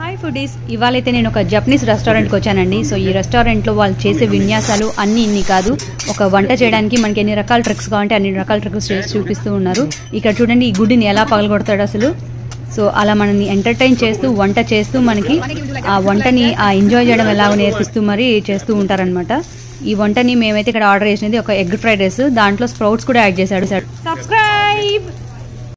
Hi foodies ఇవాళ అయితే నేను ఒక జపనీస్ రెస్టారెంట్కి వచ్చానండి. సో ఈ రెస్టారెంట్లో వాళ్ళు చేసే విన్యాసాలు అన్ని ఇన్ని కాదు. ఒక వంట చేయడానికి మనకి ఎన్ని రకాల ట్రిక్స్ కావాలంటే అన్ని రకాల ట్రిక్స్ చేసి చూపిస్తూ ఉన్నారు. ఇక్కడ చూడండి ఈ గుడ్డిని ఎలా పగలగొడతాడు అసలు. సో అలా మనల్ని ఎంటర్టైన్ చేస్తూ వంట చేస్తూ మనకి ఆ వంటని ఆ ఎంజాయ్ చేయడం ఎలా నేర్పిస్తూ మరి చేస్తూ ఉంటారనమాట ఈ వంటని మేమైతే ఇక్కడ ఆర్డర్ చేసినది ఒక ఎగ్ ఫ్రైడ్ రైస్. దాంట్లో స్ప్రౌట్స్ కూడా యాడ్ చేశాడు సబ్స్క్రైబ్